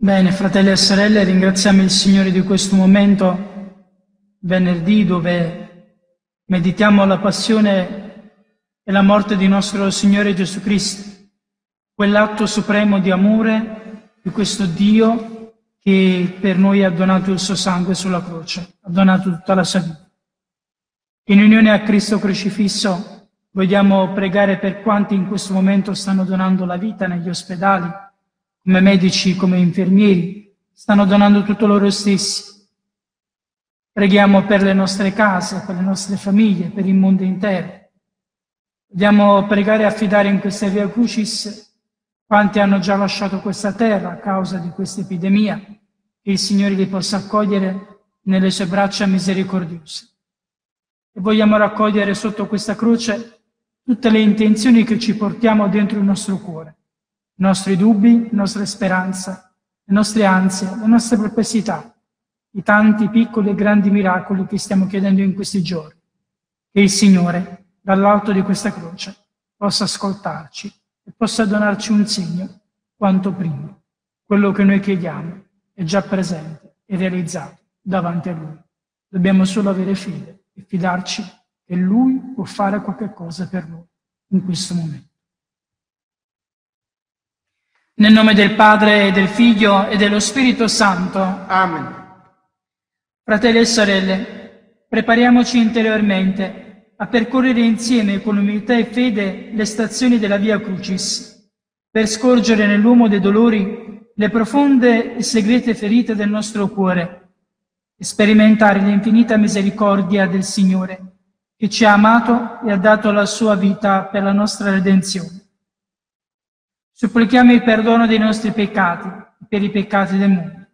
Bene, fratelli e sorelle, ringraziamo il Signore di questo momento, venerdì, dove meditiamo la passione e la morte di nostro Signore Gesù Cristo, quell'atto supremo di amore di questo Dio che per noi ha donato il suo sangue sulla croce, ha donato tutta la sua vita. In unione a Cristo crocifisso vogliamo pregare per quanti in questo momento stanno donando la vita negli ospedali, come medici, come infermieri, stanno donando tutto loro stessi. Preghiamo per le nostre case, per le nostre famiglie, per il mondo intero. Vogliamo pregare e affidare in questa via Crucis quanti hanno già lasciato questa terra a causa di questa epidemia, che il Signore li possa accogliere nelle sue braccia misericordiose. E vogliamo raccogliere sotto questa croce tutte le intenzioni che ci portiamo dentro il nostro cuore i nostri dubbi, le nostre speranze, le nostre ansie, le nostre perplessità, i tanti piccoli e grandi miracoli che stiamo chiedendo in questi giorni. Che il Signore, dall'alto di questa croce, possa ascoltarci e possa donarci un segno quanto prima. Quello che noi chiediamo è già presente e realizzato davanti a Lui. Dobbiamo solo avere fede e fidarci che Lui può fare qualche cosa per noi in questo momento. Nel nome del Padre, del Figlio e dello Spirito Santo. Amen. Fratelli e sorelle, prepariamoci interiormente a percorrere insieme con umiltà e fede le stazioni della Via Crucis, per scorgere nell'uomo dei dolori le profonde e segrete ferite del nostro cuore e sperimentare l'infinita misericordia del Signore, che ci ha amato e ha dato la sua vita per la nostra redenzione. Supplichiamo il perdono dei nostri peccati per i peccati del mondo.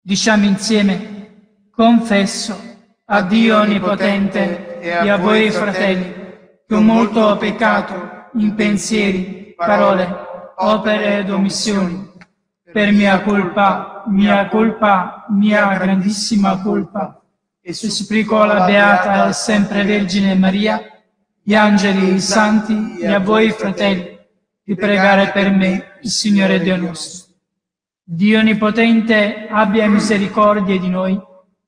Diciamo insieme, confesso a Dio Onnipotente e a voi fratelli, che ho molto peccato in pensieri, parole, opere ed omissioni, per mia colpa, mia colpa, mia grandissima colpa. E supplico alla Beata e sempre Vergine Maria, gli angeli, i santi e a voi, fratelli, di pregare per me, il Signore Dio nostro. Dio Onnipotente abbia misericordia di noi,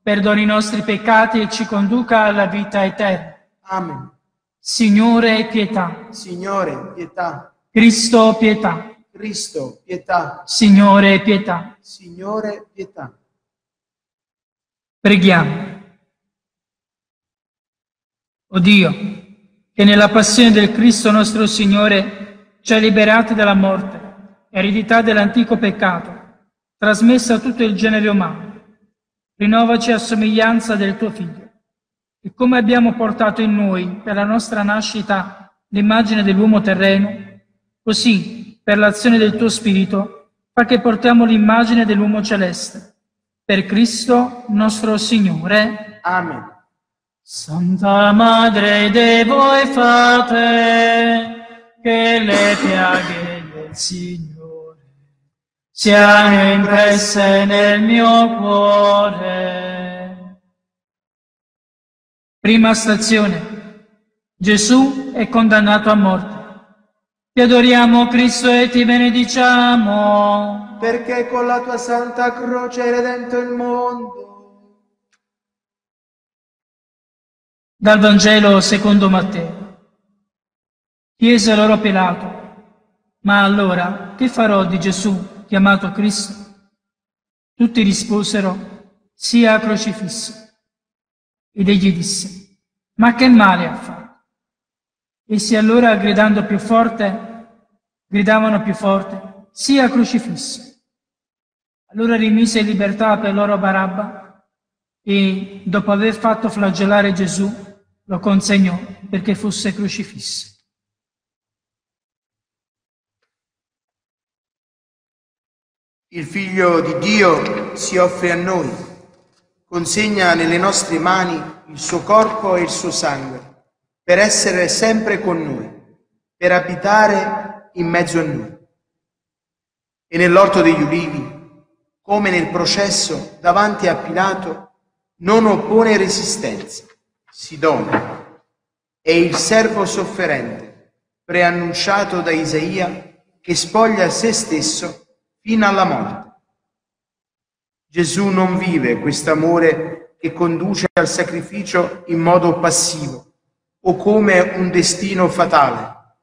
perdoni i nostri peccati e ci conduca alla vita eterna. Amen. Signore, pietà. Signore, pietà. Cristo, pietà. Cristo, pietà. Signore, pietà. Signore, pietà. Preghiamo. O Dio, che nella passione del Cristo nostro Signore ci ha liberati dalla morte, eredità dell'antico peccato, trasmessa a tutto il genere umano. Rinnovaci a somiglianza del tuo Figlio. E come abbiamo portato in noi, per la nostra nascita, l'immagine dell'uomo terreno, così, per l'azione del tuo Spirito, fa che portiamo l'immagine dell'uomo celeste. Per Cristo nostro Signore. Amen. Santa Madre de voi fate che le piaghe del Signore siano impresse nel mio cuore. Prima stazione. Gesù è condannato a morte. Ti adoriamo Cristo e ti benediciamo. Perché con la tua santa croce hai redento il mondo. Dal Vangelo secondo Matteo. Chiese loro Pilato, ma allora che farò di Gesù chiamato Cristo? Tutti risposero, sia crocifisso. Ed egli disse, ma che male ha fatto? Essi allora, gridando più forte, gridavano più forte, sia crocifisso. Allora rimise in libertà per loro Barabba e, dopo aver fatto flagellare Gesù, lo consegnò perché fosse crocifisso. Il Figlio di Dio si offre a noi, consegna nelle nostre mani il suo corpo e il suo sangue, per essere sempre con noi, per abitare in mezzo a noi. E nell'orto degli ulivi, come nel processo davanti a Pilato, non oppone resistenza si dona. È il servo sofferente, preannunciato da Isaia, che spoglia se stesso fino alla morte. Gesù non vive quest'amore che conduce al sacrificio in modo passivo o come un destino fatale.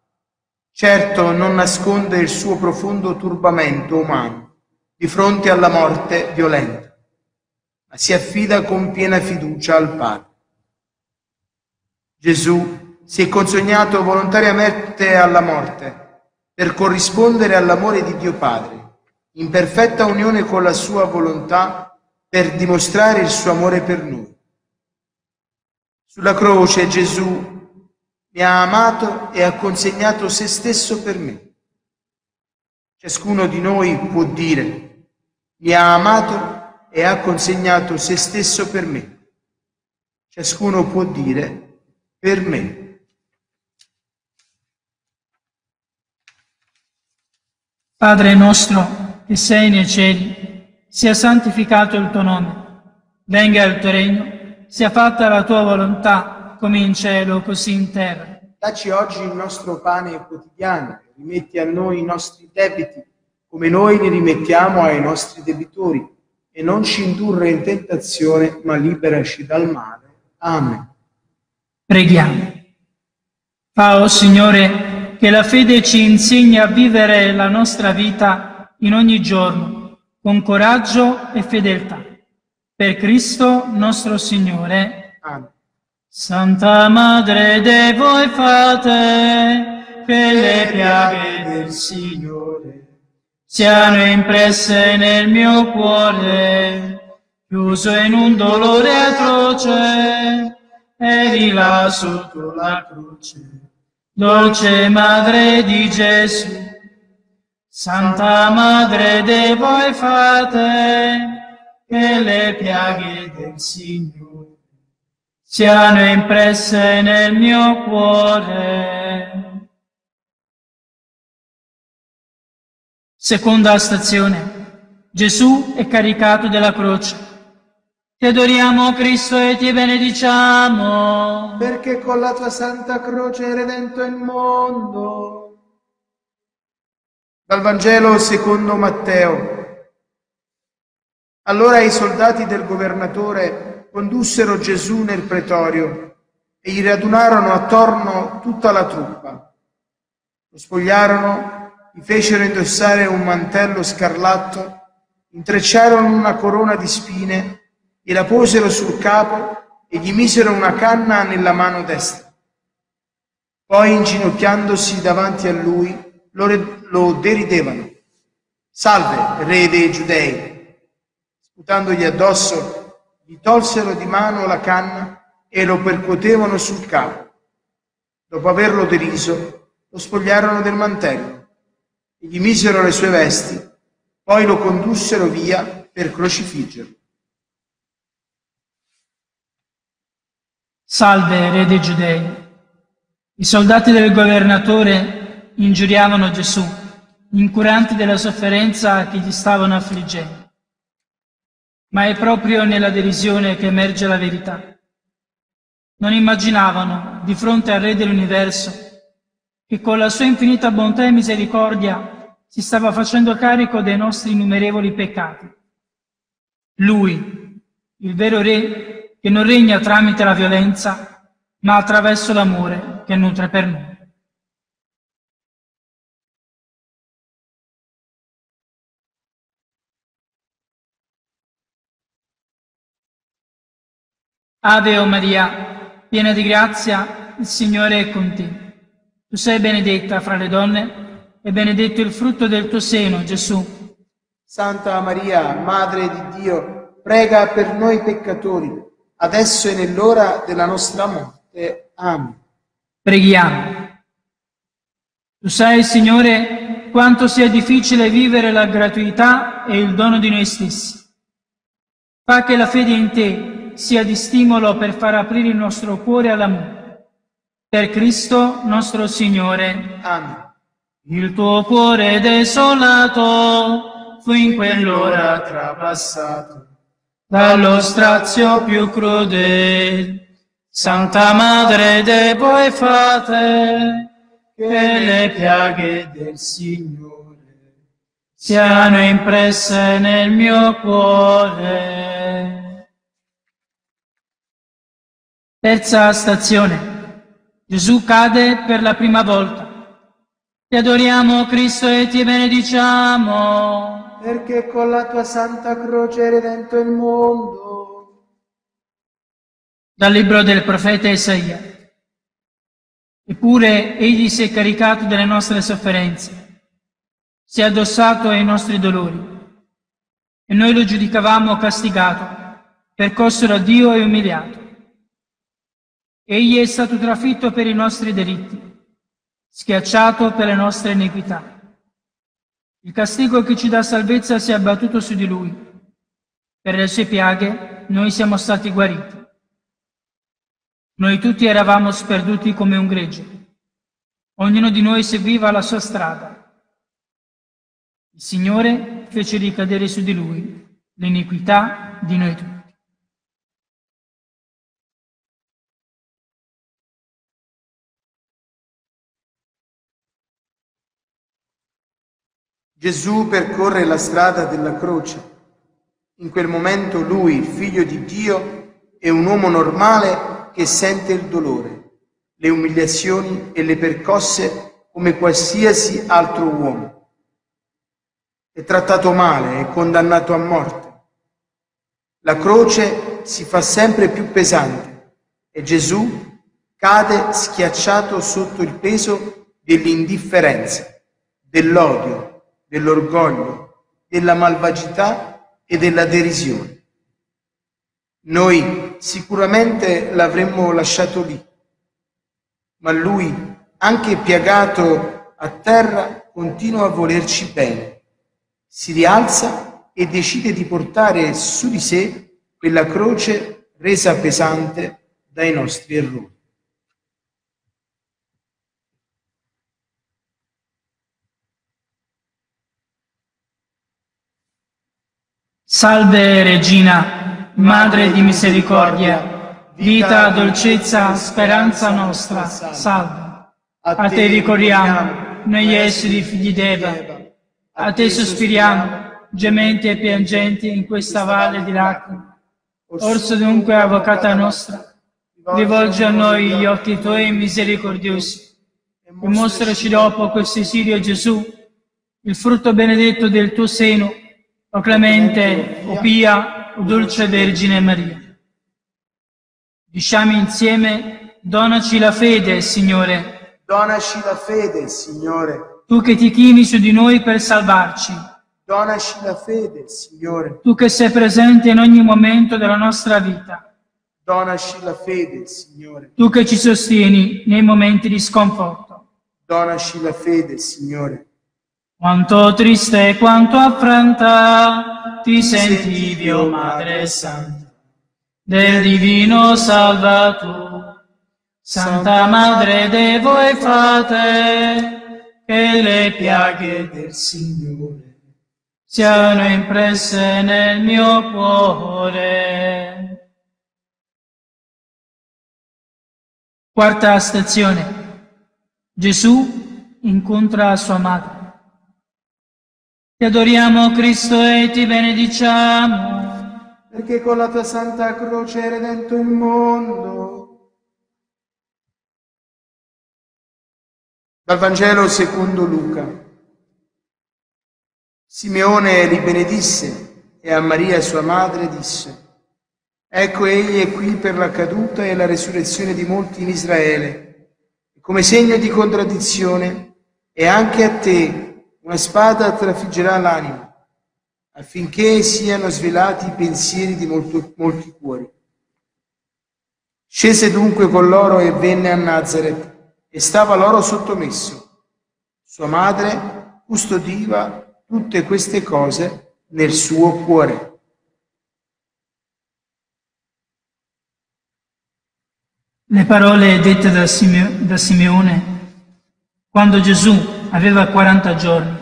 Certo non nasconde il suo profondo turbamento umano di fronte alla morte violenta, ma si affida con piena fiducia al Padre. Gesù si è consegnato volontariamente alla morte per corrispondere all'amore di Dio Padre in perfetta unione con la sua volontà per dimostrare il suo amore per noi. Sulla croce Gesù mi ha amato e ha consegnato se stesso per me. Ciascuno di noi può dire, mi ha amato e ha consegnato se stesso per me. Ciascuno può dire, per me. Padre nostro, che sei nei cieli, sia santificato il tuo nome, venga il tuo regno, sia fatta la tua volontà, come in cielo, così in terra. Dacci oggi il nostro pane quotidiano, rimetti a noi i nostri debiti, come noi li rimettiamo ai nostri debitori, e non ci indurre in tentazione, ma liberaci dal male. Amen. Preghiamo. Fa, oh Signore, che la fede ci insegni a vivere la nostra vita in ogni giorno, con coraggio e fedeltà. Per Cristo nostro Signore. Amen. Santa Madre de voi fate, che le piaghe del Signore siano impresse nel mio cuore, chiuso in un dolore atroce, eri là sotto la croce. Dolce Madre di Gesù, Santa Madre de voi fate, che le piaghe del Signore siano impresse nel mio cuore. Seconda stazione. Gesù è caricato della croce. Ti adoriamo Cristo e ti benediciamo. Perché con la tua santa croce hai redento il mondo. Dal Vangelo secondo Matteo. Allora i soldati del governatore condussero Gesù nel pretorio e gli radunarono attorno tutta la truppa. Lo spogliarono, gli fecero indossare un mantello scarlatto, intrecciarono una corona di spine, gliela posero sul capo e gli misero una canna nella mano destra. Poi, inginocchiandosi davanti a lui, lo, deridevano. Salve, re dei giudei! Sputandogli addosso, gli tolsero di mano la canna e lo percuotevano sul capo. Dopo averlo deriso, lo spogliarono del mantello e gli misero le sue vesti, poi lo condussero via per crocifiggerlo. Salve, re dei giudei! I soldati del governatore ingiuriavano Gesù, incuranti della sofferenza che gli stavano affliggendo. Ma è proprio nella derisione che emerge la verità. Non immaginavano, di fronte al Re dell'universo, che con la sua infinita bontà e misericordia si stava facendo carico dei nostri innumerevoli peccati. Lui, il vero Re, che non regna tramite la violenza, ma attraverso l'amore che nutre per noi. Ave o Maria, piena di grazia, il Signore è con te. Tu sei benedetta fra le donne e benedetto il frutto del tuo seno, Gesù. Santa Maria, Madre di Dio, prega per noi peccatori, adesso e nell'ora della nostra morte. Amen. Preghiamo. Tu sai, Signore, quanto sia difficile vivere la gratuità e il dono di noi stessi. Fa che la fede in te sia di stimolo per far aprire il nostro cuore all'amore. Per Cristo nostro Signore. Amen. Il tuo cuore desolato fu in quell'ora trapassato dallo strazio più crudele. Santa Madre de voi fate che le piaghe del Signore siano impresse nel mio cuore. Terza stazione. Gesù cade per la prima volta. Ti adoriamo Cristo e ti benediciamo. Perché con la tua santa croce hai redento il mondo. Dal libro del profeta Isaia. Eppure egli si è caricato delle nostre sofferenze, si è addossato ai nostri dolori, e noi lo giudicavamo castigato, percosso da Dio e umiliato. Egli è stato trafitto per i nostri delitti, schiacciato per le nostre iniquità. Il castigo che ci dà salvezza si è abbattuto su di lui. Per le sue piaghe noi siamo stati guariti. Noi tutti eravamo sperduti come un gregge. Ognuno di noi seguiva la sua strada. Il Signore fece ricadere su di lui l'iniquità di noi tutti. Gesù percorre la strada della croce. In quel momento lui, figlio di Dio, è un uomo normale che sente il dolore, le umiliazioni e le percosse come qualsiasi altro uomo. È trattato male, è condannato a morte. La croce si fa sempre più pesante e Gesù cade schiacciato sotto il peso dell'indifferenza, dell'odio, dell'orgoglio, della malvagità e della derisione. Noi sicuramente l'avremmo lasciato lì, ma lui, anche piagato a terra, continua a volerci bene. Si rialza e decide di portare su di sé quella croce resa pesante dai nostri errori. Salve Regina Madre di misericordia, vita, dolcezza, speranza nostra, salve. A te ricorriamo, noi esseri figli d'Eva. A te sospiriamo, gementi e piangenti in questa valle di lacrime. Orso dunque, avvocata nostra, rivolgi a noi gli occhi tuoi misericordiosi e mostraci dopo questo esilio Gesù, il frutto benedetto del tuo seno, o clemente, o pia, o dolce Vergine Maria. Diciamo insieme, donaci la fede, Signore. Donaci la fede, Signore. Tu che ti chini su di noi per salvarci. Donaci la fede, Signore. Tu che sei presente in ogni momento della nostra vita. Donaci la fede, Signore. Tu che ci sostieni nei momenti di sconforto. Donaci la fede, Signore. Quanto triste e quanto affranta ti senti, Dio Madre Santa, del Divino Salvatore. Santa Madre dei voi frate, che le piaghe del Signore siano impresse nel mio cuore. Quarta stazione. Gesù incontra sua madre. Ti adoriamo Cristo e ti benediciamo. Perché con la tua santa croce hai redento il mondo. Dal Vangelo secondo Luca. Simeone li benedisse e a Maria sua madre disse, Ecco egli è qui per la caduta e la resurrezione di molti in Israele, come segno di contraddizione, e anche a te, una spada trafiggerà l'anima, affinché siano svelati i pensieri di molto, molti cuori. Scese dunque con loro e venne a Nazareth e stava loro sottomesso. Sua madre custodiva tutte queste cose nel suo cuore. Le parole dette da, Sime- da Simeone quando Gesù aveva 40 giorni,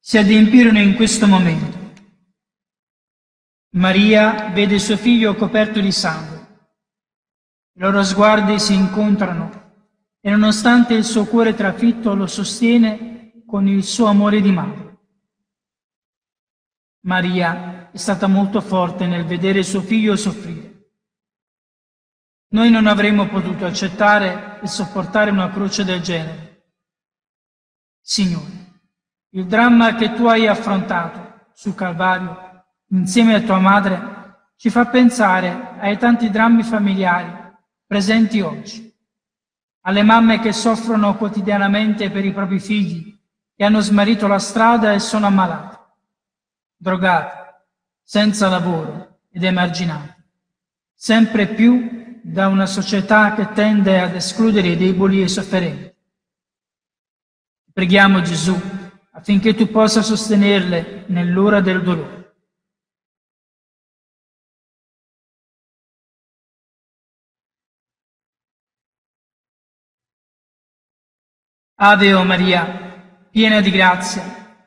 si adempirono in questo momento. Maria vede suo figlio coperto di sangue. I loro sguardi si incontrano e nonostante il suo cuore trafitto lo sostiene con il suo amore di madre. Maria è stata molto forte nel vedere suo figlio soffrire. Noi non avremmo potuto accettare e sopportare una croce del genere. Signore, il dramma che tu hai affrontato sul Calvario insieme a tua madre ci fa pensare ai tanti drammi familiari presenti oggi, alle mamme che soffrono quotidianamente per i propri figli, che hanno smarrito la strada e sono ammalate, drogate, senza lavoro ed emarginate, sempre più da una società che tende ad escludere i deboli e i sofferenti. Preghiamo Gesù affinché tu possa sostenerle nell'ora del dolore Ave o Maria, piena di grazia,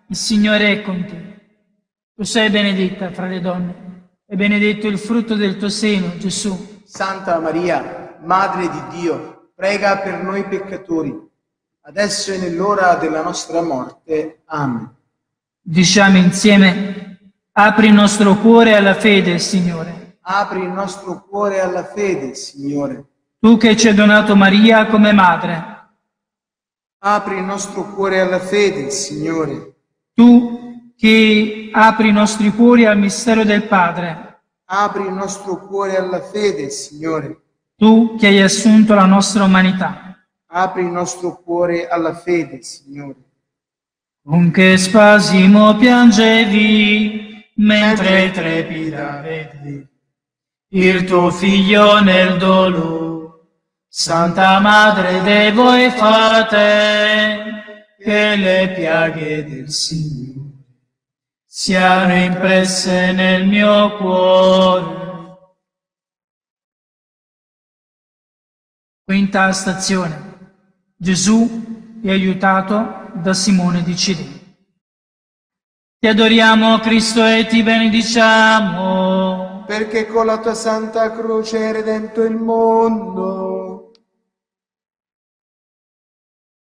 il Signore è con te. Tu sei benedetta fra le donne e benedetto il frutto del tuo seno, Gesù. Santa Maria, Madre di Dio, prega per noi peccatori, adesso e nell'ora della nostra morte. Amen. Diciamo insieme, apri il nostro cuore alla fede, Signore. Apri il nostro cuore alla fede, Signore. Tu che ci hai donato Maria come madre Apri il nostro cuore alla fede, Signore. Tu che apri i nostri cuori al mistero del Padre. Apri il nostro cuore alla fede, Signore. Tu che hai assunto la nostra umanità. Apri il nostro cuore alla fede, Signore. Con che spasimo piangevi mentre trepidavi il tuo figlio nel dolore Santa Madre dei voi fate che le piaghe del Signore siano impresse nel mio cuore. Quinta stazione. Gesù è aiutato da Simone di Cirene. Ti adoriamo Cristo e ti benediciamo. Perché con la tua santa croce hai redento il mondo.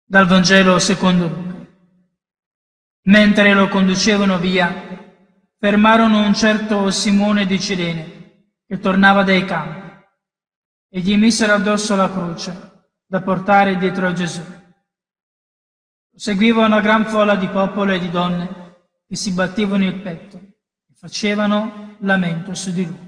Dal Vangelo secondo Luca. Mentre lo conducevano via, fermarono un certo Simone di Cirene, che tornava dai campi, e gli misero addosso la croce da portare dietro a Gesù. Seguiva una gran folla di popolo e di donne che si battevano il petto e facevano lamento su di lui.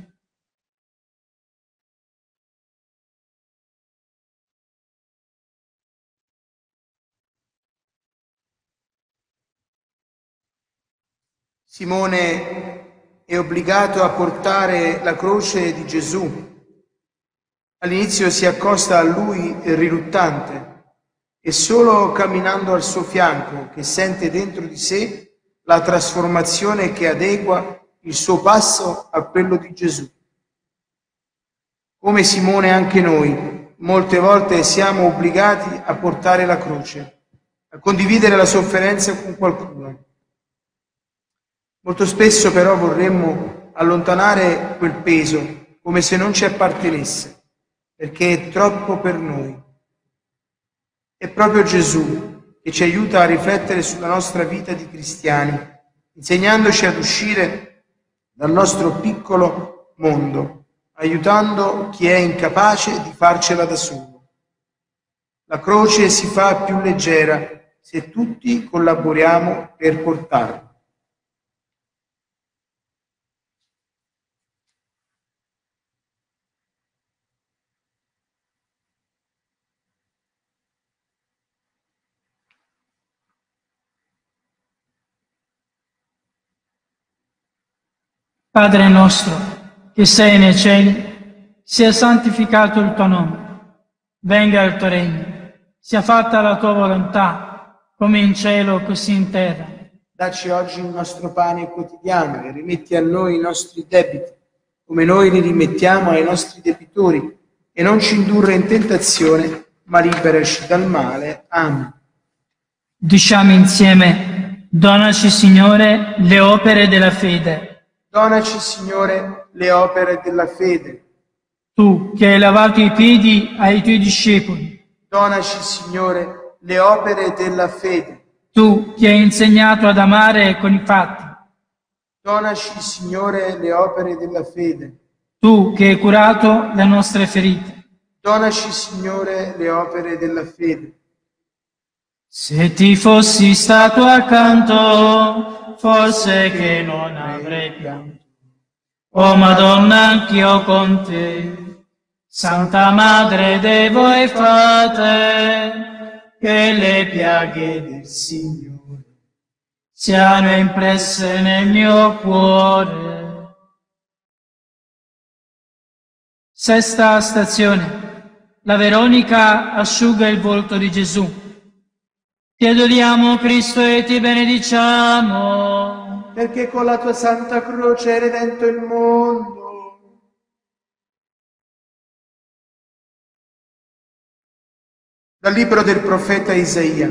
Simone è obbligato a portare la croce di Gesù. All'inizio si accosta a lui riluttante e solo camminando al suo fianco che sente dentro di sé la trasformazione che adegua il suo passo a quello di Gesù. Come Simone anche noi molte volte siamo obbligati a portare la croce, a condividere la sofferenza con qualcuno Molto spesso però vorremmo allontanare quel peso come se non ci appartenesse, perché è troppo per noi. È proprio Gesù che ci aiuta a riflettere sulla nostra vita di cristiani, insegnandoci ad uscire dal nostro piccolo mondo, aiutando chi è incapace di farcela da solo. La croce si fa più leggera se tutti collaboriamo per portarla. Padre nostro, che sei nei cieli, sia santificato il tuo nome, venga il tuo regno, sia fatta la tua volontà, come in cielo così in terra. Dacci oggi il nostro pane quotidiano e rimetti a noi i nostri debiti, come noi li rimettiamo ai nostri debitori, e non ci indurre in tentazione, ma liberaci dal male. Amen. Diciamo insieme, donaci Signore le opere della fede Donaci, Signore, le opere della fede. Tu che hai lavato i piedi ai tuoi discepoli. Donaci, Signore, le opere della fede. Tu che hai insegnato ad amare con i fatti. Donaci, Signore, le opere della fede. Tu che hai curato le nostre ferite. Donaci, Signore, le opere della fede. Se ti fossi stato accanto, forse che non avrei pianto. Oh Madonna, anch'io con te, Santa Madre dei voi frate, che le piaghe del Signore siano impresse nel mio cuore. Sesta stazione. La Veronica asciuga il volto di Gesù. Ti adoriamo Cristo e ti benediciamo. Perché con la tua santa croce hai redento il mondo. Dal libro del profeta Isaia.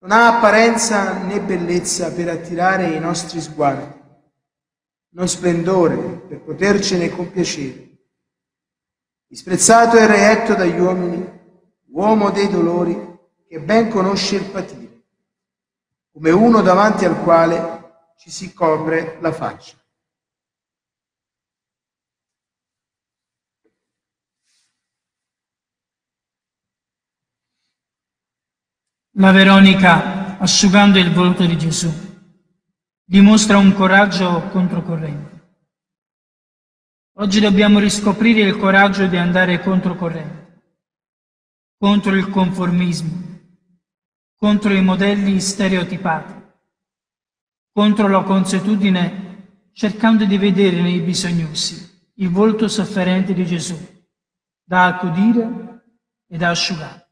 Non ha apparenza né bellezza per attirare i nostri sguardi, non splendore per potercene compiacere. Disprezzato e reietto dagli uomini, uomo dei dolori, che ben conosce il patire, come uno davanti al quale ci si copre la faccia. La Veronica, asciugando il volto di Gesù, dimostra un coraggio controcorrente. Oggi dobbiamo riscoprire il coraggio di andare controcorrente, contro il conformismo, contro i modelli stereotipati, contro la consuetudine, cercando di vedere nei bisognosi il volto sofferente di Gesù, da accudire e da asciugare.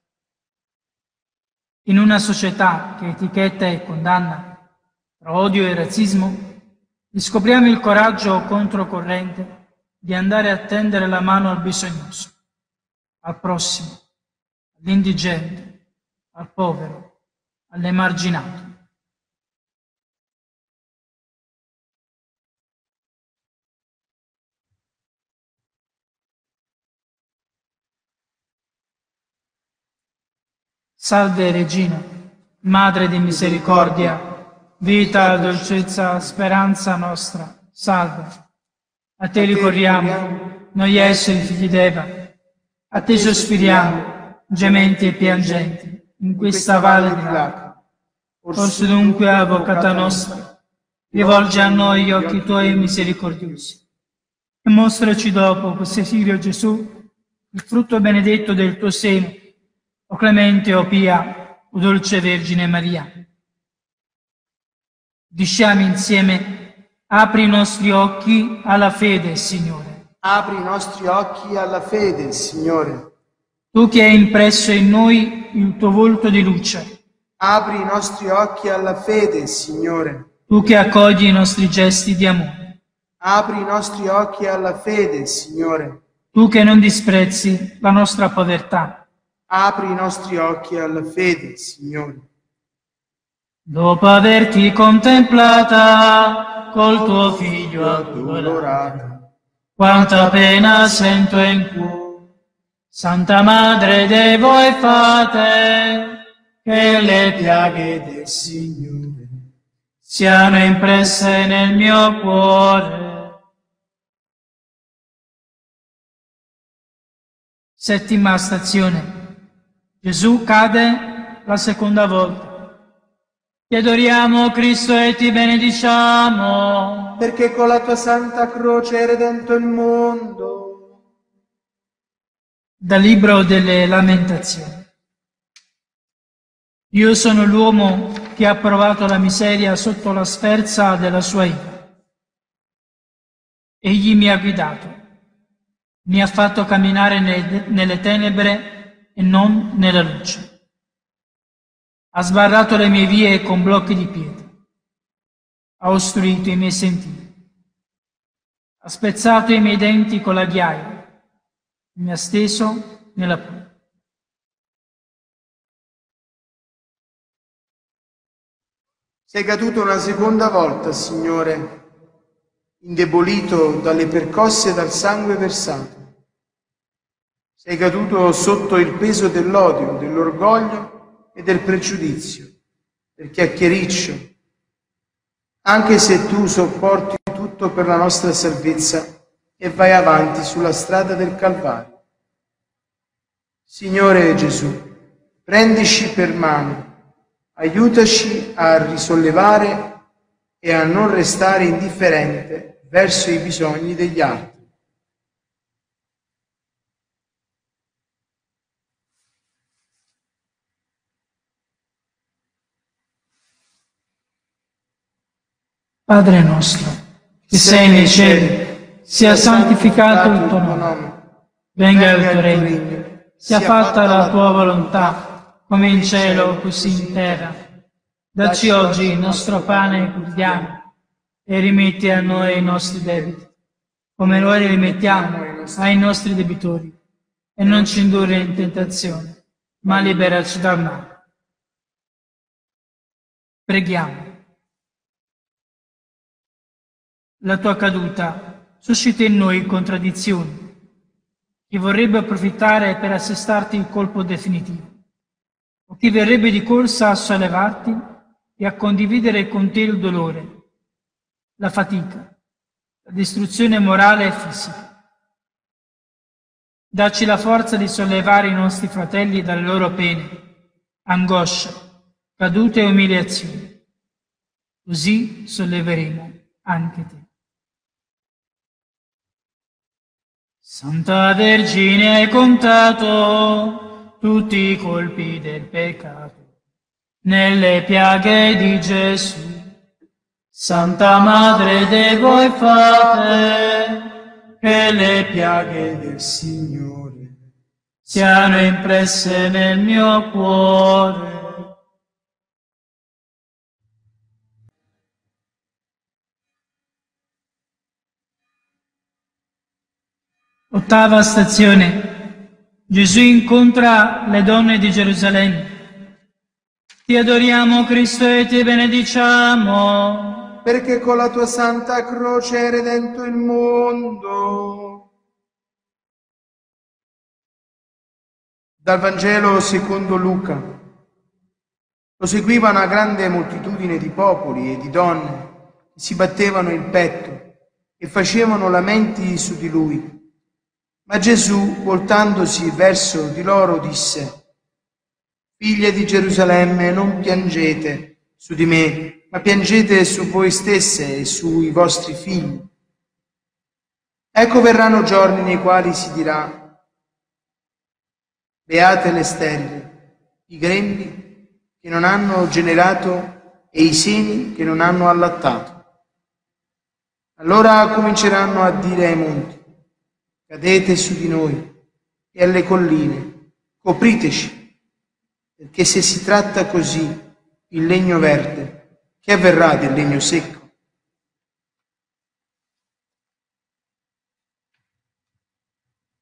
In una società che etichetta e condanna tra odio e razzismo, riscopriamo il coraggio controcorrente di andare a tendere la mano al bisognoso, al prossimo, all'indigente, al povero, all'emarginato. Salve Regina, Madre di misericordia, vita, dolcezza, speranza nostra, salve. A te ricorriamo, noi esseri figli d'Eva, a te sospiriamo, gementi e piangenti, in questa valle di lacrime. Forse dunque, Avvocata nostra, rivolge a noi gli occhi tuoi misericordiosi e mostraci dopo questo figlio Gesù, il frutto benedetto del tuo seno, o clemente, o pia, o dolce Vergine Maria. Diciamo insieme, apri i nostri occhi alla fede, Signore. Apri i nostri occhi alla fede, Signore. Tu che hai impresso in noi il tuo volto di luce. Apri i nostri occhi alla fede, Signore. Tu che accogli i nostri gesti di amore. Apri i nostri occhi alla fede, Signore. Tu che non disprezzi la nostra povertà Apri i nostri occhi alla fede, Signore. Dopo averti contemplata col tuo figlio addolorata, quanta pena sento in cuore. Santa Madre dei voi fate, che le piaghe del Signore siano impresse nel mio cuore. Settima stazione. Gesù cade la seconda volta. Ti adoriamo Cristo e ti benediciamo. Perché con la tua santa croce hai redento il mondo. Dal libro delle lamentazioni. Io sono l'uomo che ha provato la miseria sotto la sferza della sua ira. Egli mi ha guidato, mi ha fatto camminare nelle tenebre e non nella luce. Ha sbarrato le mie vie con blocchi di pietra, ha ostruito i miei sentieri, ha spezzato i miei denti con la ghiaia, mi ha steso nella. Sei caduto una seconda volta, Signore, indebolito dalle percosse e dal sangue versato. Sei caduto sotto il peso dell'odio, dell'orgoglio e del pregiudizio, perché a Chiericcio anche se tu sopporti tutto per la nostra salvezza e vai avanti sulla strada del Calvario. Signore Gesù, prendici per mano, aiutaci a risollevare e a non restare indifferente verso i bisogni degli altri. Padre nostro, che sei nei cieli, sia santificato il tuo nome, venga il tuo regno, sia fatta la tua volontà, come in cielo così in terra. Dacci oggi il nostro pane quotidiano e rimetti a noi i nostri debiti, come noi rimettiamo ai nostri debitori, e non ci indurre in tentazione, ma liberaci dal male. Preghiamo. La tua caduta suscita in noi contraddizioni. Chi vorrebbe approfittare per assestarti il colpo definitivo, o chi verrebbe di corsa a sollevarti e a condividere con te il dolore, la fatica, la distruzione morale e fisica. Dacci la forza di sollevare i nostri fratelli dalle loro pene, angoscia, cadute e umiliazioni. Così solleveremo anche te. Santa Vergine hai contato tutti i colpi del peccato nelle piaghe di Gesù. Santa Madre dei voi fate che le piaghe del Signore siano impresse nel mio cuore. Ottava stazione. Gesù incontra le donne di Gerusalemme. Ti adoriamo Cristo e ti benediciamo. Perché con la tua santa croce hai redento il mondo. Dal Vangelo secondo Luca. Lo seguiva una grande moltitudine di popoli e di donne che si battevano il petto e facevano lamenti su di lui. Ma Gesù, voltandosi verso di loro, disse, Figlie di Gerusalemme, non piangete su di me, ma piangete su voi stesse e sui vostri figli. Ecco verranno giorni nei quali si dirà, beate le sterili, i grembi che non hanno generato e i seni che non hanno allattato. Allora cominceranno a dire ai monti, cadete su di noi e alle colline, copriteci, perché se si tratta così il legno verde, che avverrà del legno secco?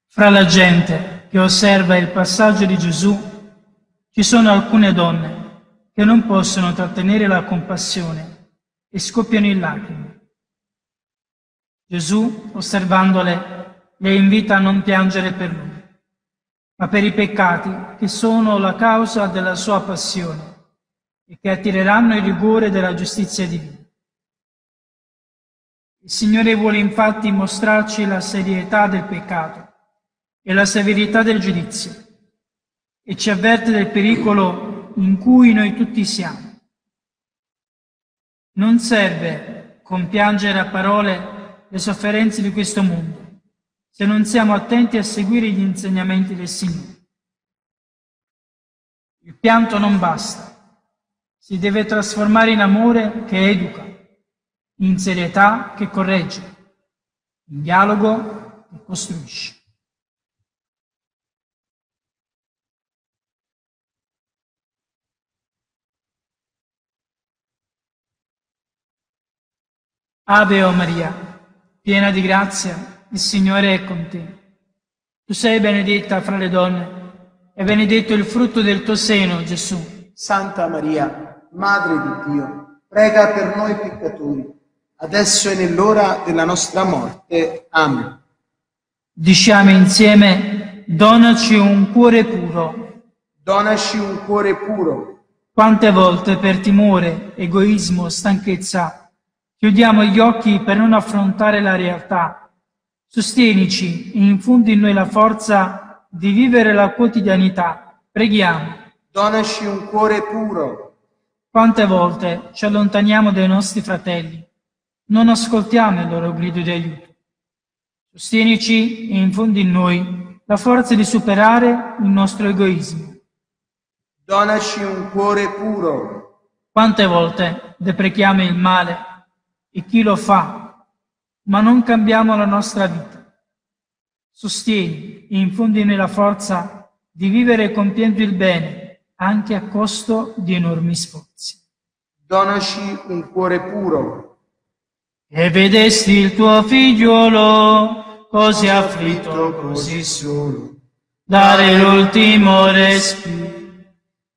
Fra la gente che osserva il passaggio di Gesù ci sono alcune donne che non possono trattenere la compassione e scoppiano in lacrime. Gesù, osservandole, le invita a non piangere per lui, ma per i peccati che sono la causa della sua passione e che attireranno il rigore della giustizia divina. Il Signore vuole infatti mostrarci la serietà del peccato e la severità del giudizio e ci avverte del pericolo in cui noi tutti siamo. Non serve compiangere a parole le sofferenze di questo mondo, se non siamo attenti a seguire gli insegnamenti del Signore. Il pianto non basta, si deve trasformare in amore che educa, in serietà che corregge, in dialogo che costruisce. Ave o Maria, piena di grazia, il Signore è con te. Tu sei benedetta fra le donne e benedetto il frutto del tuo seno, Gesù. Santa Maria, Madre di Dio, prega per noi peccatori, adesso e nell'ora della nostra morte. Amen. Diciamo insieme, donaci un cuore puro. Donaci un cuore puro. Quante volte per timore, egoismo, stanchezza Chiudiamo gli occhi per non affrontare la realtà. Sostienici e infondi in noi la forza di vivere la quotidianità. Preghiamo. Donaci un cuore puro. Quante volte ci allontaniamo dai nostri fratelli, non ascoltiamo il loro grido di aiuto. Sostienici e infondi in noi la forza di superare il nostro egoismo. Donaci un cuore puro. Quante volte deprechiamo il male e chi lo fa, ma non cambiamo la nostra vita. Sostieni e infondi in noi la forza di vivere compiendo il bene anche a costo di enormi sforzi. Donaci un cuore puro. E vedesti il tuo figliolo così afflitto, così solo, dare l'ultimo respiro.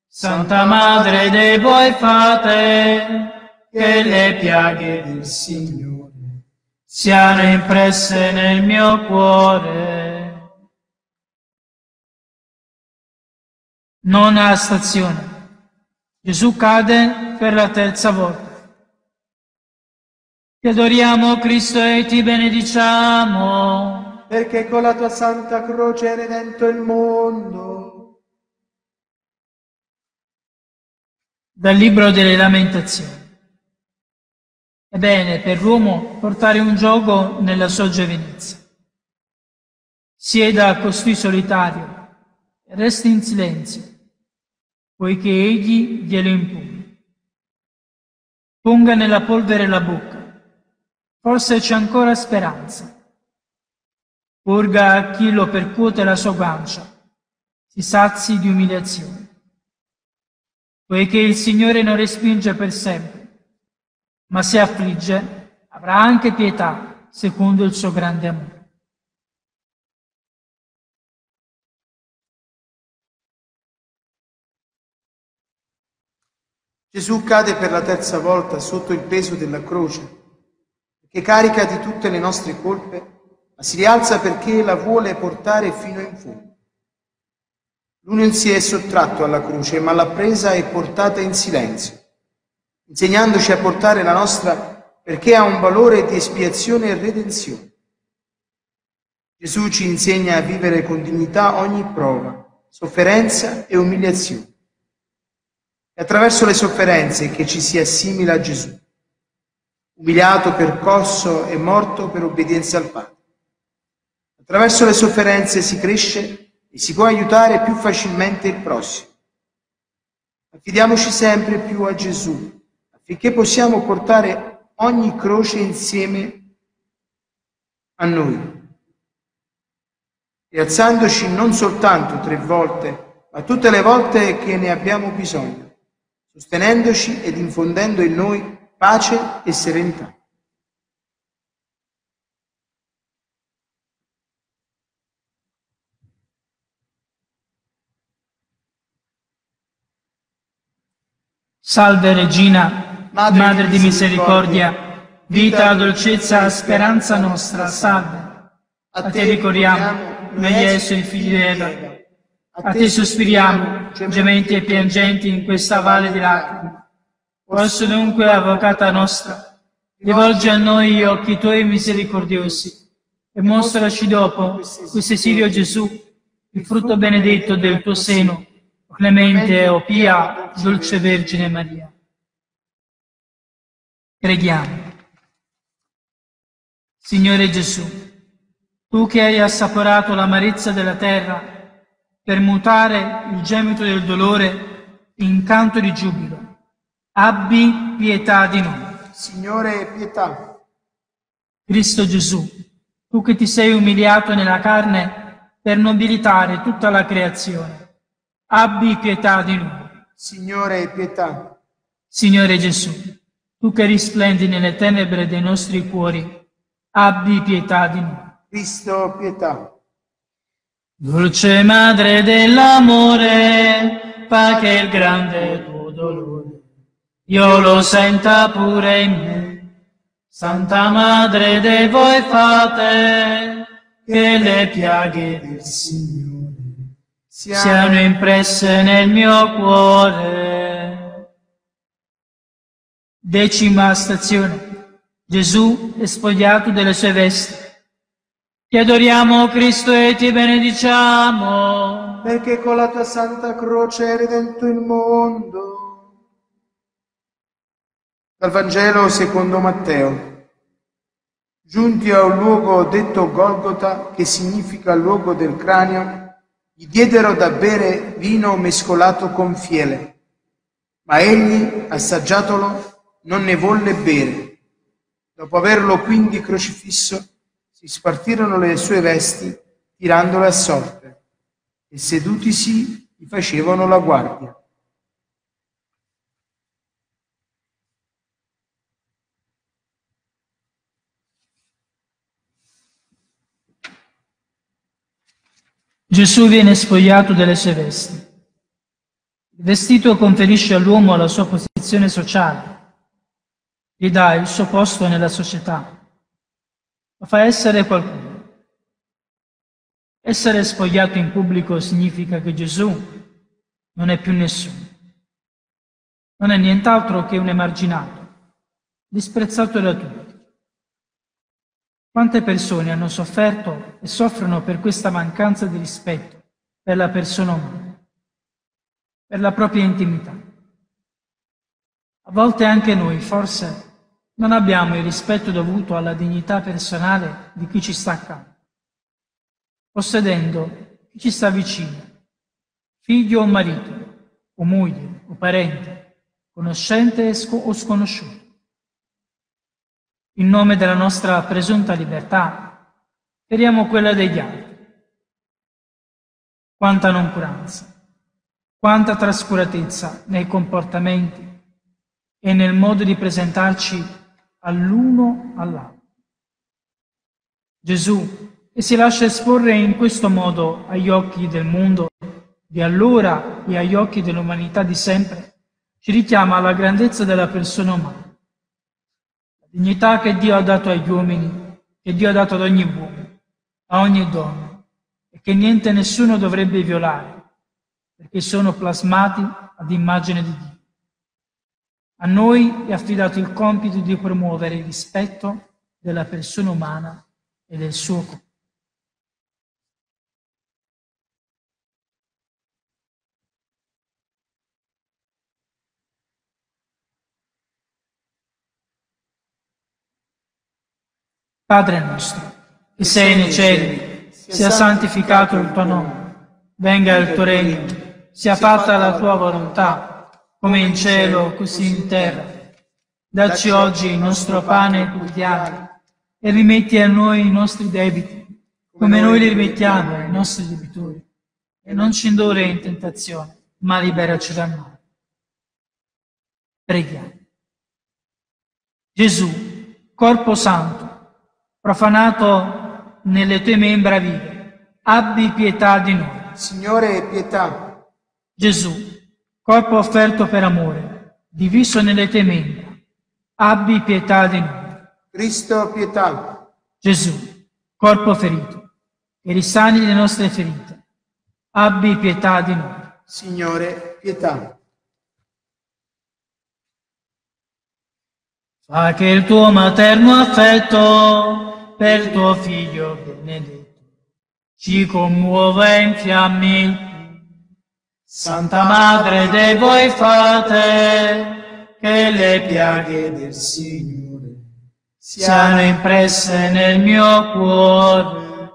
Santa Madre dei voi fate, che le piaghe del Signore siano impresse nel mio cuore. Nona stazione. Gesù cade per la terza volta. Ti adoriamo Cristo e ti benediciamo. Perché con la tua santa croce hai redento il mondo. Dal libro delle lamentazioni. È bene per l'uomo portare un gioco nella sua giovinezza. Sieda costui solitario e resti in silenzio poiché egli glielo impone. Ponga nella polvere la bocca, forse c'è ancora speranza. Porga a chi lo percuote la sua guancia, si sazi di umiliazione. Poiché il Signore non respinge per sempre, ma se affligge, avrà anche pietà secondo il suo grande amore. Gesù cade per la terza volta sotto il peso della croce, che carica di tutte le nostre colpe, ma si rialza perché la vuole portare fino in fondo. Lui non si è sottratto alla croce, ma l'ha presa e portata in silenzio, insegnandoci a portare la nostra perché ha un valore di espiazione e redenzione. Gesù ci insegna a vivere con dignità ogni prova, sofferenza e umiliazione è attraverso le sofferenze che ci si assimila a Gesù, umiliato, percosso e morto per obbedienza al Padre. Attraverso le sofferenze si cresce e si può aiutare più facilmente il prossimo. Affidiamoci sempre più a Gesù affinché possiamo portare ogni croce insieme a noi e alzandoci non soltanto tre volte, ma tutte le volte che ne abbiamo bisogno sostenendoci ed infondendo in noi pace e serenità. Salve Regina, Madre, Madre di misericordia, vita, dolcezza, speranza nostra, salve. A te ricorriamo, noi esseri figli di Eva a te sospiriamo, gementi e piangenti in questa valle di lacrime. Posso dunque, Avvocata nostra, rivolgi a noi gli occhi tuoi misericordiosi e mostraci dopo questo esilio Gesù, il frutto benedetto del tuo seno, clemente, o pia, dolce Vergine Maria. Preghiamo. Signore Gesù, tu che hai assaporato l'amarezza della terra, per mutare il gemito del dolore in canto di giubilo. Abbi pietà di noi. Signore, pietà. Cristo Gesù, tu che ti sei umiliato nella carne per nobilitare tutta la creazione, abbi pietà di noi. Signore, pietà. Signore Gesù, tu che risplendi nelle tenebre dei nostri cuori, abbi pietà di noi. Cristo, pietà. Dolce madre dell'amore, che il grande tuo dolore io lo senta pure in me. Santa madre dei voi fate, che le piaghe del Signore siano impresse nel mio cuore. Decima stazione. Gesù è spogliato delle sue vesti. Ti adoriamo Cristo e ti benediciamo. Perché con la tua santa croce hai redento il mondo. Dal Vangelo secondo Matteo. Giunti a un luogo detto Golgota, che significa luogo del cranio, gli diedero da bere vino mescolato con fiele. Ma egli, assaggiatolo, non ne volle bere. Dopo averlo quindi crocifisso, si spartirono le sue vesti, tirandole a sorte, e sedutisi gli facevano la guardia. Gesù viene spogliato delle sue vesti. Il vestito conferisce all'uomo la sua posizione sociale, gli dà il suo posto nella società, lo fa essere qualcuno. Essere spogliato in pubblico significa che Gesù non è più nessuno. Non è nient'altro che un emarginato, disprezzato da tutti. Quante persone hanno sofferto e soffrono per questa mancanza di rispetto per la persona umana, per la propria intimità. A volte anche noi forse non abbiamo il rispetto dovuto alla dignità personale di chi ci sta accanto, possedendo chi ci sta vicino, figlio o marito, o moglie o parente, conoscente o sconosciuto in nome della nostra presunta libertà, feriamo quella degli altri. Quanta noncuranza, quanta trascuratezza nei comportamenti e nel modo di presentarci all'uno all'altro. Gesù, che si lascia esporre in questo modo agli occhi del mondo di allora e agli occhi dell'umanità di sempre, ci richiama alla grandezza della persona umana dignità che Dio ha dato agli uomini, che Dio ha dato ad ogni uomo, a ogni donna, e che niente e nessuno dovrebbe violare, perché sono plasmati ad immagine di Dio. A noi è affidato il compito di promuovere il rispetto della persona umana e del suo corpo. Padre nostro, che sei nei cieli, sia santificato il tuo nome, venga il tuo regno, sia fatta la tua volontà, come in cielo, così in terra. Dacci oggi il nostro pane quotidiano e rimetti a noi i nostri debiti, come noi li rimettiamo ai nostri debitori. E non ci indurre in tentazione, ma liberaci dal male. Preghiamo. Gesù, corpo santo, profanato nelle tue membra vive, abbi pietà di noi. Signore, pietà. Gesù, corpo offerto per amore, diviso nelle tue membra, abbi pietà di noi. Cristo, pietà. Gesù, corpo ferito, che risani le nostre ferite, abbi pietà di noi. Signore, pietà. Fa che il tuo materno affetto per tuo Figlio benedetto, ci commuove in fiammi. Santa Madre dei voi fate, che le piaghe del Signore siano impresse nel mio cuore.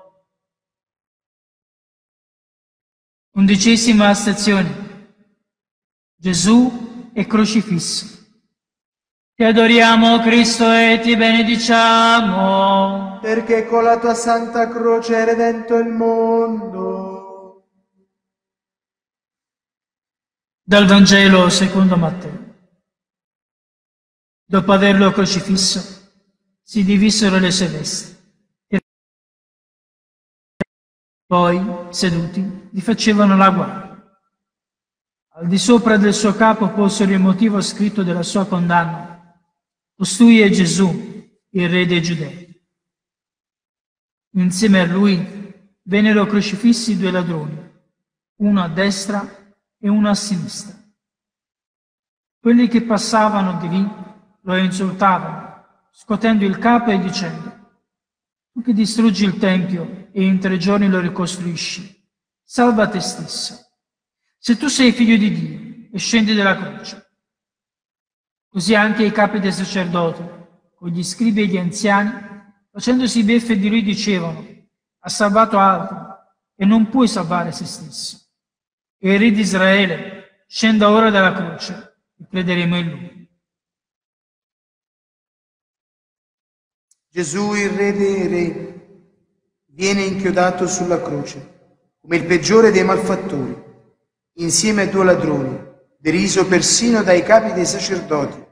Undicesima sezione. Gesù è crocifisso. Ti adoriamo Cristo e ti benediciamo. Perché con la tua santa croce hai redento il mondo. Dal Vangelo secondo Matteo. Dopo averlo crocifisso, si divisero le sue vesti. Poi, seduti, gli facevano la guardia. Al di sopra del suo capo posero il motivo scritto della sua condanna Costui è Gesù, il re dei Giudei. Insieme a lui vennero crocifissi due ladroni, uno a destra e uno a sinistra. Quelli che passavano di lì lo insultavano, scuotendo il capo e dicendo, tu che distruggi il Tempio e in tre giorni lo ricostruisci, salva te stesso. Se tu sei figlio di Dio e scendi dalla croce, così anche i capi dei sacerdoti, con gli scribi e gli anziani, facendosi beffe di lui, dicevano, ha salvato altri e non puoi salvare se stesso. E re di Israele scenda ora dalla croce e crederemo in lui. Gesù, il Re dei Re, viene inchiodato sulla croce come il peggiore dei malfattori, insieme ai due ladroni, deriso persino dai capi dei sacerdoti,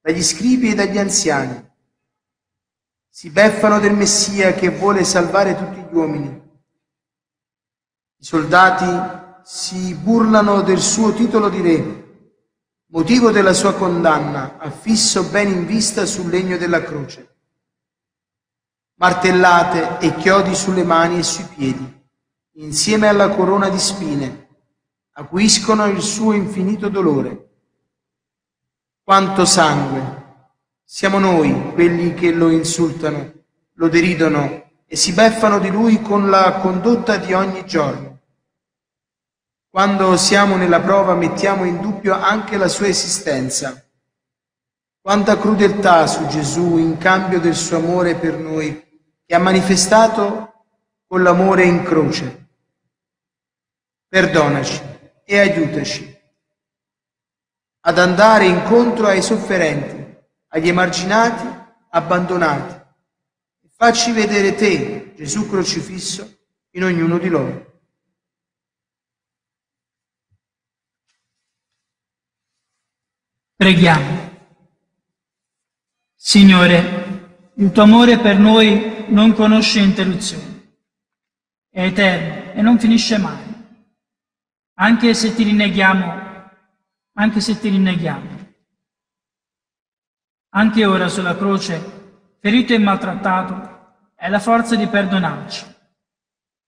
dagli scribi e dagli anziani. Si beffano del Messia che vuole salvare tutti gli uomini. I soldati si burlano del suo titolo di re, motivo della sua condanna, affisso ben in vista sul legno della croce martellate e chiodi sulle mani e sui piedi, insieme alla corona di spine, acuiscono il suo infinito dolore. Quanto sangue! Siamo noi quelli che lo insultano, lo deridono e si beffano di lui con la condotta di ogni giorno. Quando siamo nella prova mettiamo in dubbio anche la sua esistenza. Quanta crudeltà su Gesù in cambio del suo amore per noi che ha manifestato con l'amore in croce. Perdonaci e aiutaci ad andare incontro ai sofferenti, agli emarginati, abbandonati. Facci vedere te, Gesù crocifisso, in ognuno di loro. Preghiamo. Signore, il tuo amore per noi non conosce interruzioni, è eterno e non finisce mai. Anche se ti rinneghiamo, anche se ti rinneghiamo. Anche ora sulla croce, ferito e maltrattato, è la forza di perdonarci.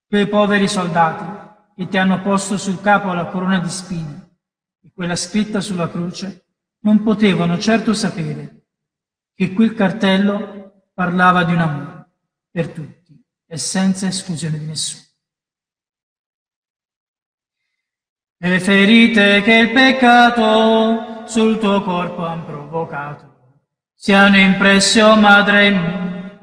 Quei poveri soldati che ti hanno posto sul capo la corona di spine e quella scritta sulla croce, non potevano certo sapere che quel cartello parlava di un amore per tutti e senza esclusione di nessuno. Le ferite che il peccato sul tuo corpo han provocato siano impresse, oh Madre mia,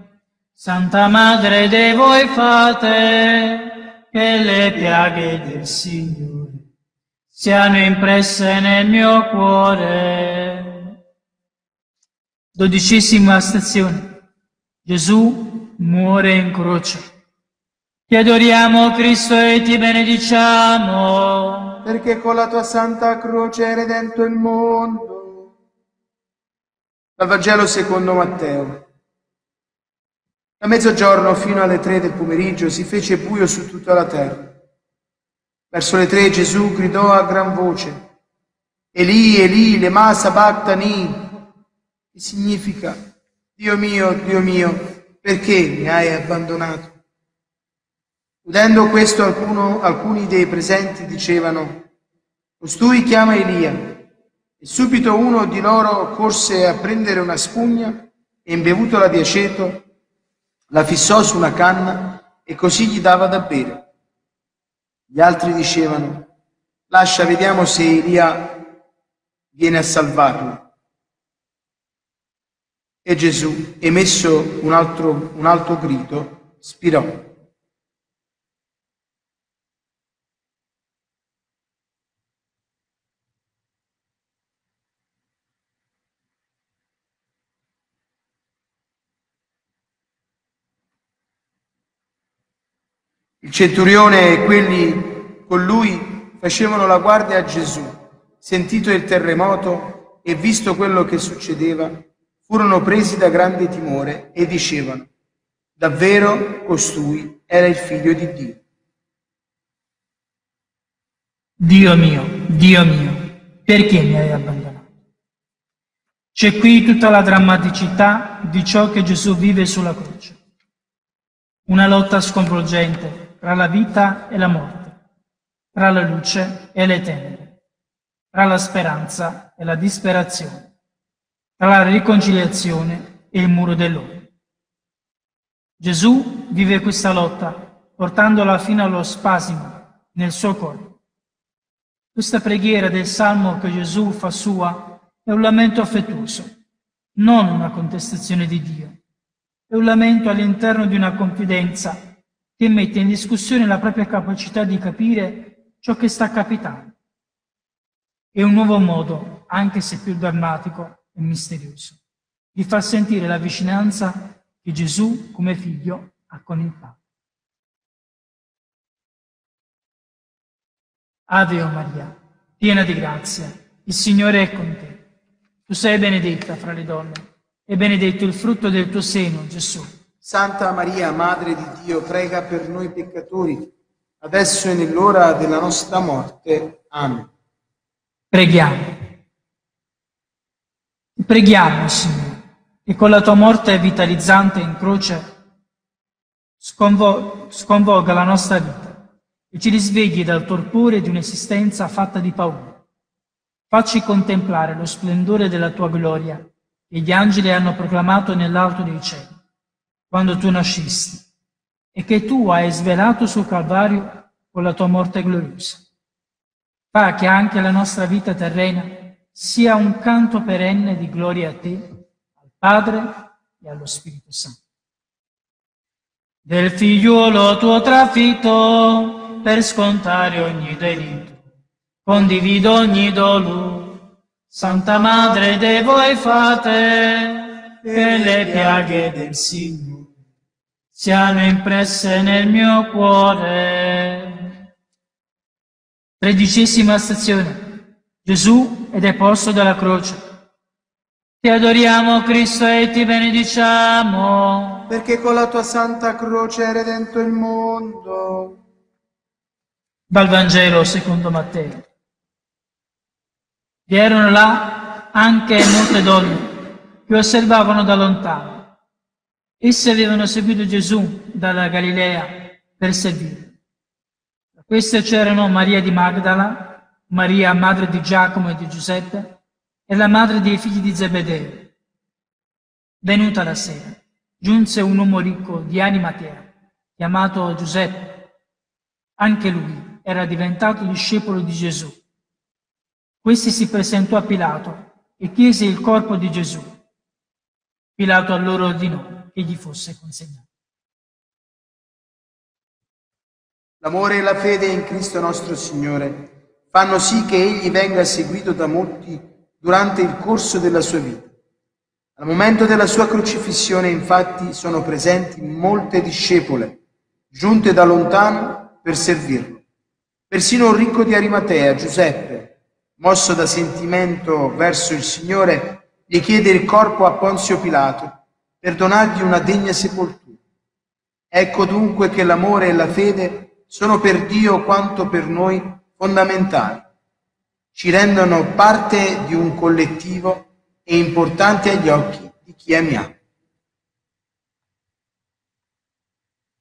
Santa Madre dei voi fate, che le piaghe del Signore siano impresse nel mio cuore. Dodicesima stazione. Gesù muore in croce. Ti adoriamo Cristo e ti benediciamo. Perché con la tua santa croce hai redento il mondo. Dal Vangelo secondo Matteo. Da mezzogiorno fino alle tre del pomeriggio si fece buio su tutta la terra. Verso le tre Gesù gridò a gran voce, Eli, Eli, lema sabachthani, che significa, Dio mio, Dio mio, perché mi hai abbandonato? Udendo questo alcuno, alcuni dei presenti dicevano, costui chiama Elia. E subito uno di loro corse a prendere una spugna e imbevutola di aceto, la fissò su una canna e così gli dava da bere. Gli altri dicevano, lascia, vediamo se Elia viene a salvarlo. E Gesù, emesso un altro, un alto grido, spirò. Il centurione e quelli con lui facevano la guardia a Gesù. Sentito il terremoto e visto quello che succedeva, furono presi da grande timore e dicevano, davvero costui era il figlio di Dio. Dio mio, Dio mio, perché mi hai abbandonato? C'è qui tutta la drammaticità di ciò che Gesù vive sulla croce. Una lotta sconvolgente tra la vita e la morte, tra la luce e le tenebre, tra la speranza e la disperazione tra la riconciliazione e il muro dell'odio. Gesù vive questa lotta, portandola fino allo spasimo nel suo corpo. Questa preghiera del Salmo che Gesù fa sua è un lamento affettuoso, non una contestazione di Dio. È un lamento all'interno di una confidenza che mette in discussione la propria capacità di capire ciò che sta capitando. È un nuovo modo, anche se più drammatico e misterioso, di far sentire la vicinanza che Gesù, come figlio, ha con il Padre. Ave o Maria, piena di grazia, il Signore è con te. Tu sei benedetta fra le donne e benedetto il frutto del tuo seno, Gesù. Santa Maria, Madre di Dio, prega per noi peccatori, adesso e nell'ora della nostra morte. Amen. Preghiamo. Preghiamo, Signore, che con la tua morte vitalizzante in croce sconvo- sconvolga la nostra vita e ci risvegli dal torpore di un'esistenza fatta di paura. Facci contemplare lo splendore della tua gloria che gli angeli hanno proclamato nell'alto dei cieli quando tu nascisti e che tu hai svelato sul Calvario con la tua morte gloriosa. Fa che anche la nostra vita terrena sia un canto perenne di gloria a te, al Padre e allo Spirito Santo. Del figliuolo tuo trafitto per scontare ogni delitto, condivido ogni dolore. Santa Madre de voi fate per le piaghe del Signore siano impresse nel mio cuore. Tredicesima stazione. Gesù è deposto dalla croce. Ti adoriamo Cristo e ti benediciamo. Perché con la tua santa croce hai redento il mondo. Dal Vangelo secondo Matteo. Vi erano là anche molte donne che osservavano da lontano Essi avevano seguito Gesù dalla Galilea per servire. Da queste c'erano Maria di Magdala, Maria madre di Giacomo e di Giuseppe e la madre dei figli di Zebedeo. Venuta la sera, giunse un uomo ricco di anima terra, chiamato Giuseppe. Anche lui era diventato discepolo di Gesù. Questi si presentò a Pilato e chiese il corpo di Gesù. Pilato allora ordinò che gli fosse consegnato. L'amore e la fede in Cristo nostro Signore fanno sì che egli venga seguito da molti durante il corso della sua vita. Al momento della sua crocifissione, infatti, sono presenti molte discepole, giunte da lontano per servirlo. Persino un ricco di Arimatea, Giuseppe, mosso da sentimento verso il Signore, gli chiede il corpo a Ponzio Pilato per donargli una degna sepoltura. Ecco dunque che l'amore e la fede sono per Dio quanto per noi fondamentali. Ci rendono parte di un collettivo e importanti agli occhi di chi amiamo.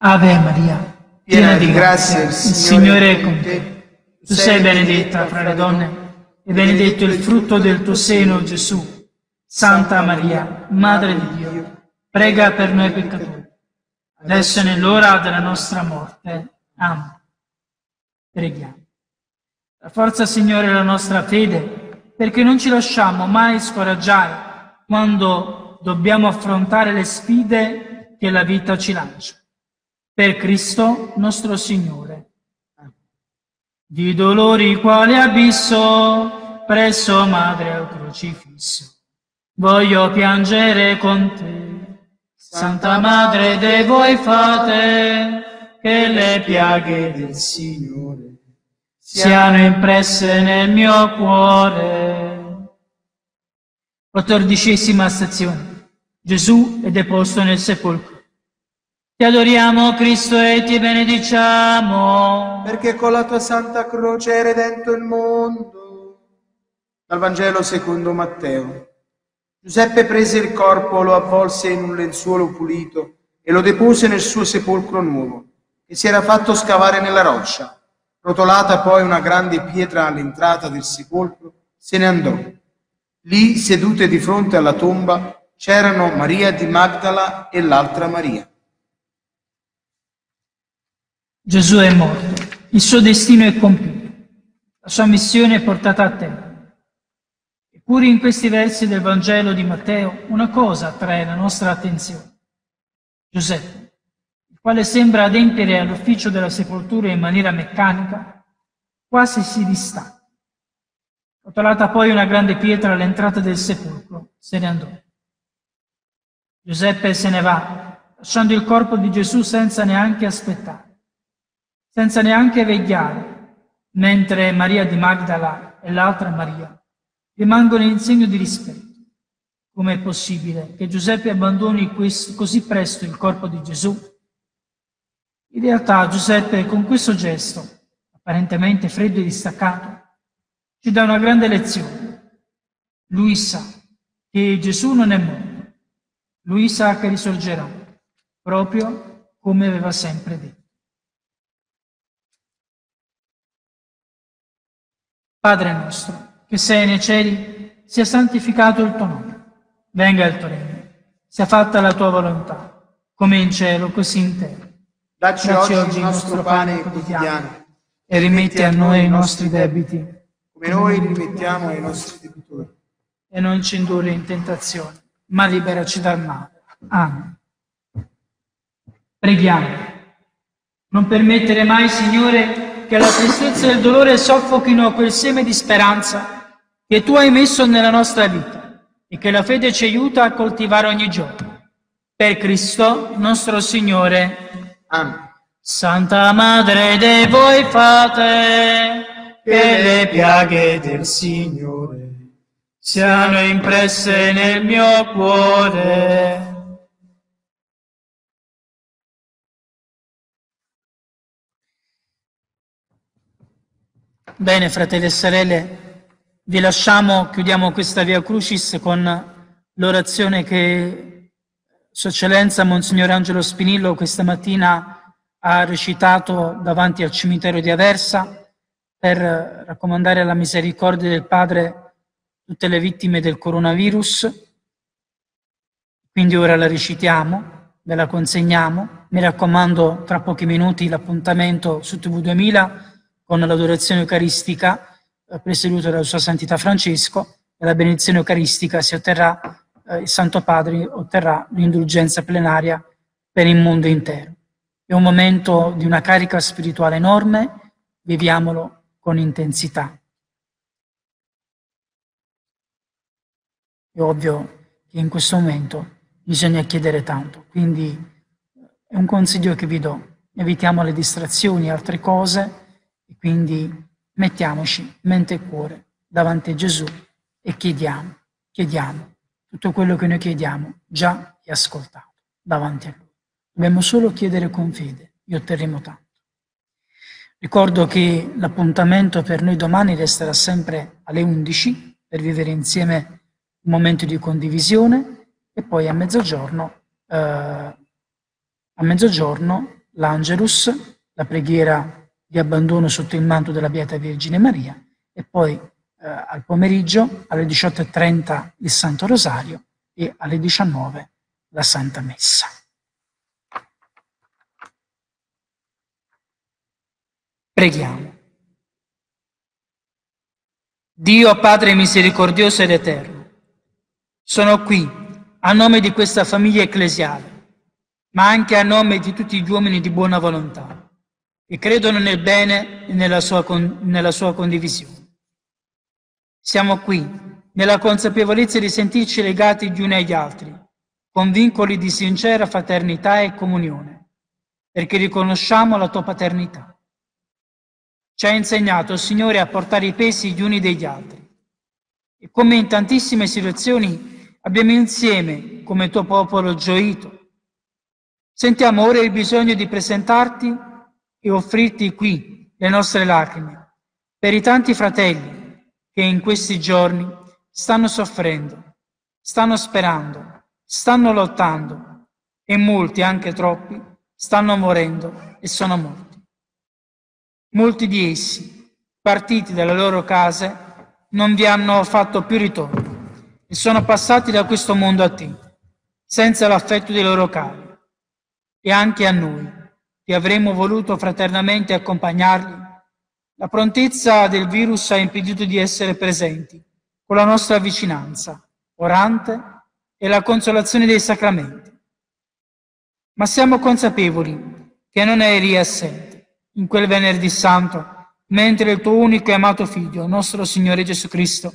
Ave Maria, piena di grazia, il Signore è con te. Tu sei benedetta fra le donne e benedetto il frutto del tuo seno, Gesù. Santa Maria, Madre di Dio prega per noi peccatori, adesso è nell'ora della nostra morte. Amen. Preghiamo. La forza, Signore, la nostra fede, perché non ci lasciamo mai scoraggiare quando dobbiamo affrontare le sfide che la vita ci lancia. Per Cristo nostro Signore. Di dolori quale abisso, presso madre al crocifisso, voglio piangere con te Santa Madre de voi fate che le piaghe del Signore siano impresse nel mio cuore. Quattordicesima stazione. Gesù è deposto nel sepolcro. Ti adoriamo Cristo e ti benediciamo. Perché con la tua santa croce hai redento il mondo. Dal Vangelo secondo Matteo. Giuseppe prese il corpo, lo avvolse in un lenzuolo pulito e lo depose nel suo sepolcro nuovo, che si era fatto scavare nella roccia. Rotolata poi una grande pietra all'entrata del sepolcro, se ne andò. Lì, sedute di fronte alla tomba, c'erano Maria di Magdala e l'altra Maria. Gesù è morto, il suo destino è compiuto, la sua missione è portata a termine. Eppure in questi versi del Vangelo di Matteo una cosa attrae la nostra attenzione. Giuseppe, il quale sembra adempiere all'ufficio della sepoltura in maniera meccanica, quasi si distacca. Rotolata poi una grande pietra all'entrata del sepolcro, se ne andò. Giuseppe se ne va, lasciando il corpo di Gesù senza neanche aspettare senza neanche vegliare, mentre Maria di Magdala e l'altra Maria rimangono in segno di rispetto. Com'è possibile che Giuseppe abbandoni questo, così presto il corpo di Gesù? In realtà Giuseppe con questo gesto, apparentemente freddo e distaccato, ci dà una grande lezione. Lui sa che Gesù non è morto, lui sa che risorgerà, proprio come aveva sempre detto. Padre nostro, che sei nei cieli, sia santificato il tuo nome. Venga il tuo regno. Sia fatta la tua volontà, come in cielo, così in terra. Dacci, Dacci oggi il nostro pane quotidiano e rimetti a noi i nostri debiti, come noi rimettiamo ai nostri debitori. E non ci indurre in tentazione, ma liberaci dal male. Amen. Preghiamo. Non permettere mai, Signore, che la tristezza e il dolore soffochino quel seme di speranza che tu hai messo nella nostra vita e che la fede ci aiuta a coltivare ogni giorno. Per Cristo nostro Signore. Amen. Santa Madre dei voi fate che le piaghe del Signore siano impresse nel mio cuore Bene, fratelli e sorelle, vi lasciamo, chiudiamo questa Via Crucis con l'orazione che Sua Eccellenza Monsignor Angelo Spinillo questa mattina ha recitato davanti al cimitero di Aversa per raccomandare alla misericordia del Padre tutte le vittime del coronavirus. Quindi ora la recitiamo, ve la consegniamo. Mi raccomando, tra pochi minuti l'appuntamento su TV 2000 con l'adorazione eucaristica eh, presieduta dalla Sua Santità Francesco e la benedizione eucaristica si otterrà, eh, il Santo Padre otterrà l'indulgenza plenaria per il mondo intero. È un momento di una carica spirituale enorme, viviamolo con intensità. È ovvio che in questo momento bisogna chiedere tanto, quindi è un consiglio che vi do. Evitiamo le distrazioni, altre cose, e quindi mettiamoci mente e cuore davanti a Gesù e chiediamo, chiediamo tutto quello che noi chiediamo già è ascoltato davanti a Lui. Dobbiamo solo chiedere con fede e otterremo tanto. Ricordo che l'appuntamento per noi domani resterà sempre alle 11 per vivere insieme un momento di condivisione e poi a mezzogiorno, eh, a mezzogiorno l'Angelus, la preghiera di abbandono sotto il manto della Beata Vergine Maria e poi eh, al pomeriggio alle 18.30 il Santo Rosario e alle 19 la Santa Messa. Preghiamo. Dio Padre misericordioso ed eterno, sono qui a nome di questa famiglia ecclesiale, ma anche a nome di tutti gli uomini di buona volontà che credono nel bene e nella sua, nella sua condivisione. Siamo qui nella consapevolezza di sentirci legati gli uni agli altri, con vincoli di sincera fraternità e comunione, perché riconosciamo la tua paternità. Ci ha insegnato, Signore, a portare i pesi gli uni degli altri. E come in tantissime situazioni abbiamo insieme, come tuo popolo, gioito. Sentiamo ora il bisogno di presentarti e offrirti qui le nostre lacrime per i tanti fratelli che in questi giorni stanno soffrendo, stanno sperando, stanno lottando e molti, anche troppi, stanno morendo e sono morti. Molti di essi, partiti dalle loro case, non vi hanno fatto più ritorno e sono passati da questo mondo a te. senza l'affetto dei loro cari. E anche a noi, che avremmo voluto fraternamente accompagnarli, la prontezza del virus ha impedito di essere presenti con la nostra vicinanza, orante e la consolazione dei sacramenti. Ma siamo consapevoli che non eri assente in quel venerdì santo, mentre il tuo unico e amato Figlio, nostro Signore Gesù Cristo,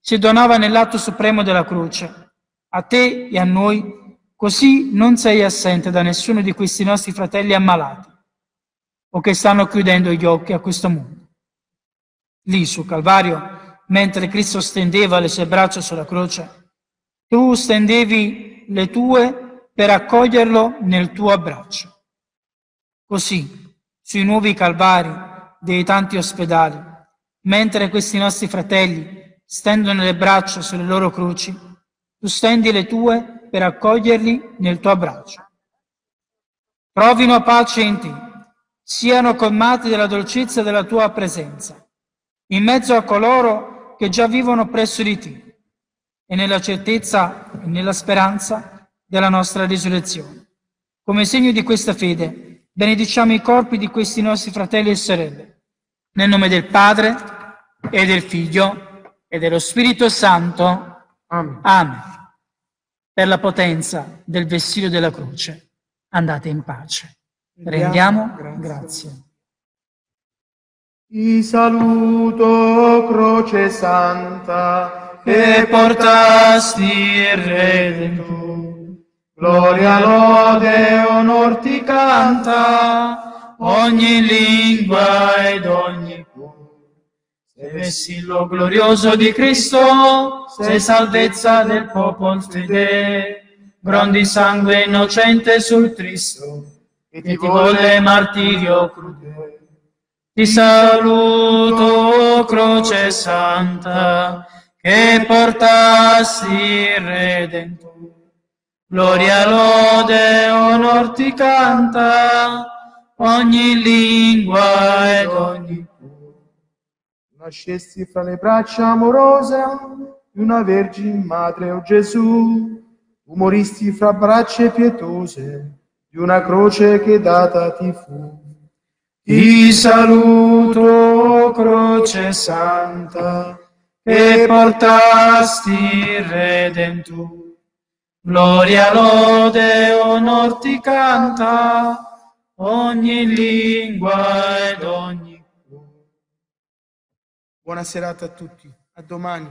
si donava nell'atto supremo della croce. A te e a noi, così non sei assente da nessuno di questi nostri fratelli ammalati o che stanno chiudendo gli occhi a questo mondo. Lì sul Calvario, mentre Cristo stendeva le sue braccia sulla croce, tu stendevi le tue per accoglierlo nel tuo abbraccio. Così, sui nuovi calvari dei tanti ospedali, mentre questi nostri fratelli stendono le braccia sulle loro croci, tu stendi le tue per accoglierli nel tuo abbraccio. Trovino pace in te, siano colmati della dolcezza della tua presenza, in mezzo a coloro che già vivono presso di te e nella certezza e nella speranza della nostra risurrezione. Come segno di questa fede, benediciamo i corpi di questi nostri fratelli e sorelle, nel nome del Padre e del Figlio e dello Spirito Santo. Amen. Amen. Per la potenza del vessillo della croce, andate in pace. Rendiamo grazie. grazie. Ti saluto, croce santa che portasti il Redentore. Gloria, lode, onor ti canta ogni lingua ed ogni cuore. Sei vessillo glorioso di Cristo, sei salvezza del popolo fedele, grondi sangue innocente sul Cristo, che ti volle martirio crudele. Ti saluto, croce santa, che portassi il Redentore. Gloria, lode, onor ti canta ogni lingua ed ogni. Nascesti fra le braccia amorose di una Vergine Madre, o oh Gesù, tu moristi fra braccia pietose di una croce che data ti fu. Ti saluto, croce santa, che portasti il Redentore. Gloria, lode, onor ti canta ogni lingua ed ogni Buona serata a tutti, a domani.